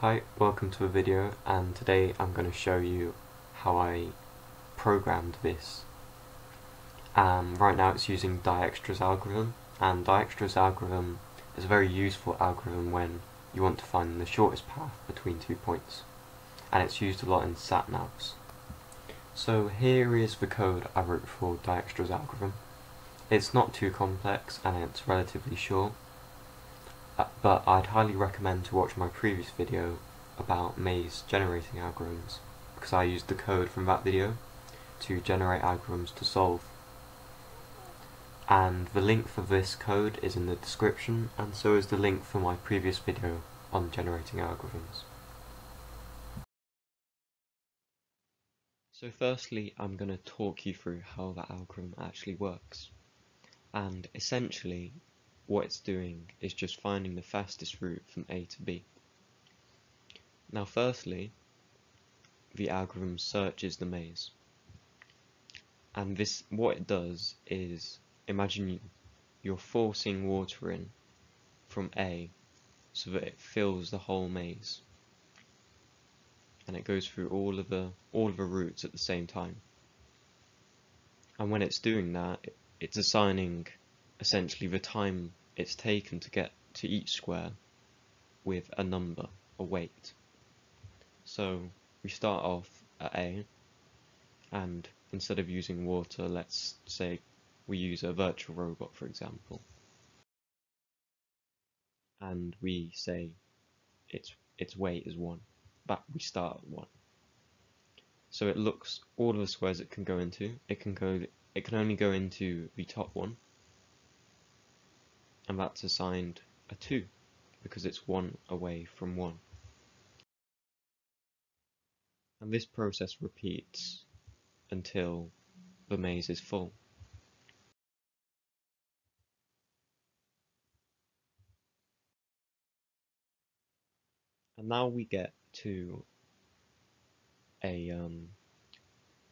Hi, welcome to a video and today I'm going to show you how I programmed this. Um, right now it's using Dijkstra's algorithm and Dijkstra's algorithm is a very useful algorithm when you want to find the shortest path between two points and it's used a lot in sat-navs. So here is the code I wrote for Dijkstra's algorithm. It's not too complex and it's relatively short uh, Uh, but I'd highly recommend to watch my previous video about maze generating algorithms because I used the code from that video to generate algorithms to solve. And the link for this code is in the description and so is the link for my previous video on generating algorithms. So firstly I'm going to talk you through how that algorithm actually works. And essentially what it's doing is just finding the fastest route from A to B. Now firstly, the algorithm searches the maze. And this, what it does is, imagine you, you're forcing water in from A so that it fills the whole maze. And it goes through all of the all of the routes at the same time. And when it's doing that, it's assigning essentially the time it's taken to get to each square with a number, a weight. So we start off at A, and instead of using water, let's say we use a virtual robot, for example. And we say its its weight is one, but we start at one. So it looks all of the squares it can go into. It can go. It can only go into the top one, and that's assigned a 2 because it's 1 away from 1. And this process repeats until the maze is full. And now we get to a um,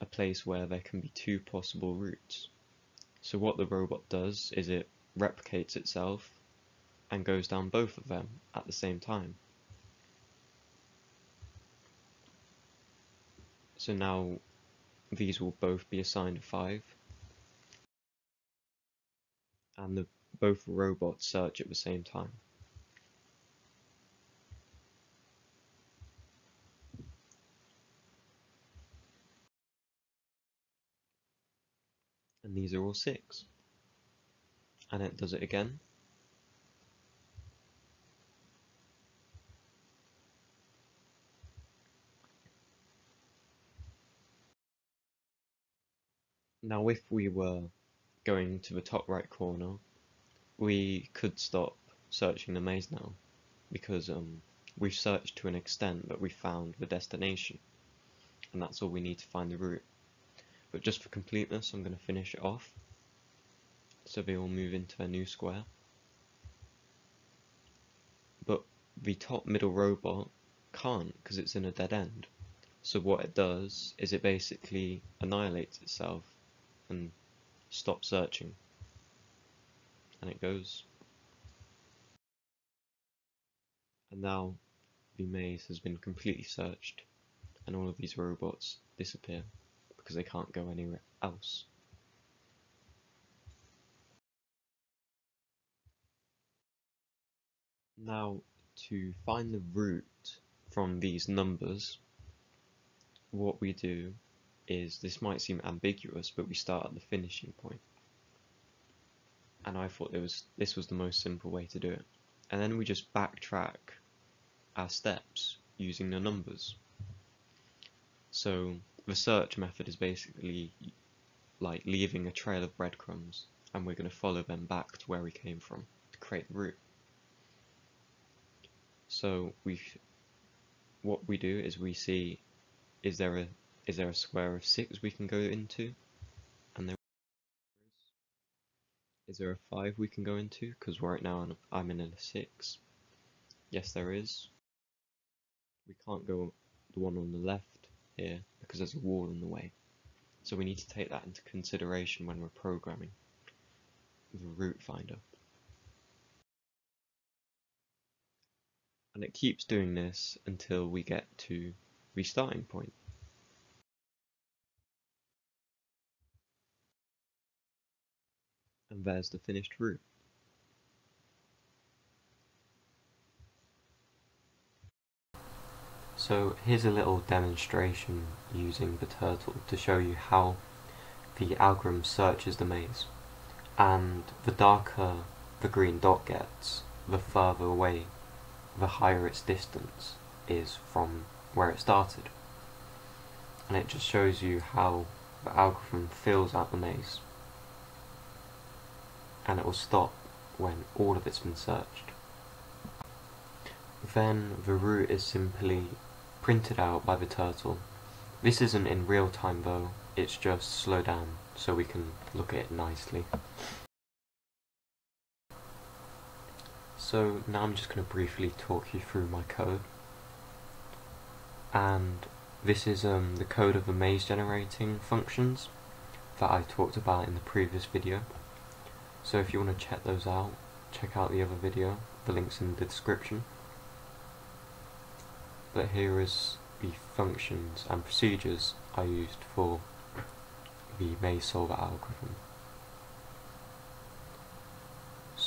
a place where there can be two possible routes. So what the robot does is it replicates itself and goes down both of them at the same time. So now these will both be assigned 5 and the, both robots search at the same time. And these are all 6 and it does it again. Now if we were going to the top right corner, we could stop searching the maze now, because um, we've searched to an extent that we found the destination, and that's all we need to find the route. But just for completeness, I'm going to finish it off so they all move into a new square. But the top middle robot can't because it's in a dead end. So what it does is it basically annihilates itself and stops searching. And it goes. And now the maze has been completely searched and all of these robots disappear because they can't go anywhere else. Now, to find the route from these numbers, what we do is, this might seem ambiguous, but we start at the finishing point. And I thought it was this was the most simple way to do it. And then we just backtrack our steps using the numbers. So the search method is basically like leaving a trail of breadcrumbs and we're going to follow them back to where we came from to create the route. So we, what we do is we see, is there a is there a square of six we can go into, and there is is. there a five we can go into? Because right now I'm in a six. Yes, there is. We can't go the one on the left here because there's a wall in the way. So we need to take that into consideration when we're programming the route finder. And it keeps doing this until we get to restarting point. And there's the finished route. So here's a little demonstration using the turtle to show you how the algorithm searches the maze. And the darker the green dot gets, the further away, the higher its distance is from where it started. And it just shows you how the algorithm fills out the maze. And it will stop when all of it's been searched. Then the route is simply printed out by the turtle. This isn't in real time though, it's just slow down so we can look at it nicely. So now I'm just going to briefly talk you through my code. And this is um, the code of the maze generating functions that I talked about in the previous video. So if you want to check those out, check out the other video, the link's in the description but here is the functions and procedures I used for the maze solver algorithm.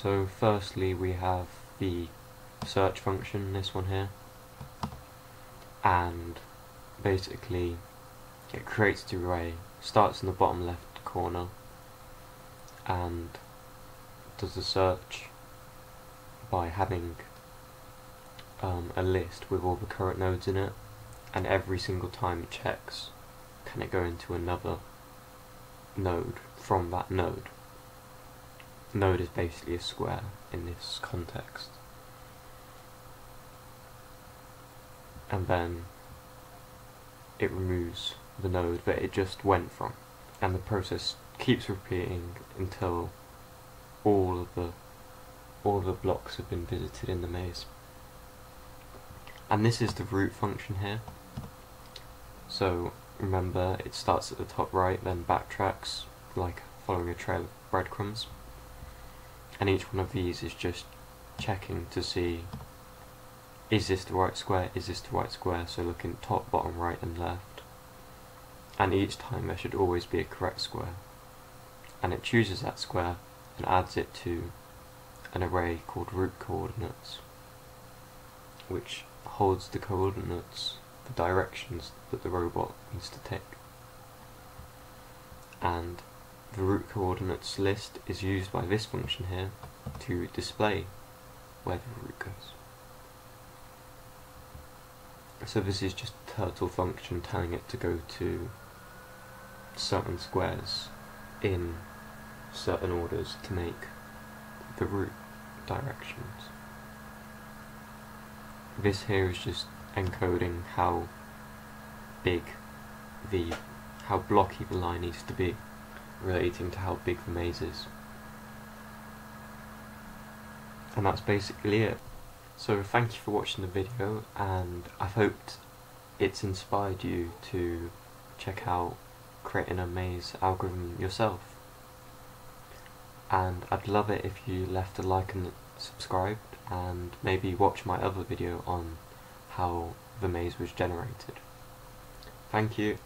So firstly we have the search function, this one here, and basically it creates the array, starts in the bottom left corner and does the search by having um, a list with all the current nodes in it and every single time it checks can it go into another node from that node. Node is basically a square in this context. And then it removes the node that it just went from. And the process keeps repeating until all of the all of the blocks have been visited in the maze. And this is the root function here. So remember it starts at the top right then backtracks like following a trail of breadcrumbs and each one of these is just checking to see is this the right square, is this the right square, so looking top, bottom, right and left. And each time there should always be a correct square. And it chooses that square and adds it to an array called root coordinates which holds the coordinates, the directions that the robot needs to take. And the root coordinates list is used by this function here to display where the route goes. So this is just a turtle function telling it to go to certain squares in certain orders to make the route directions. This here is just encoding how big the how blocky the line needs to be relating to how big the maze is. And that's basically it. So thank you for watching the video and I've hoped it's inspired you to check out creating a maze algorithm yourself. And I'd love it if you left a like and subscribe and maybe watch my other video on how the maze was generated. Thank you.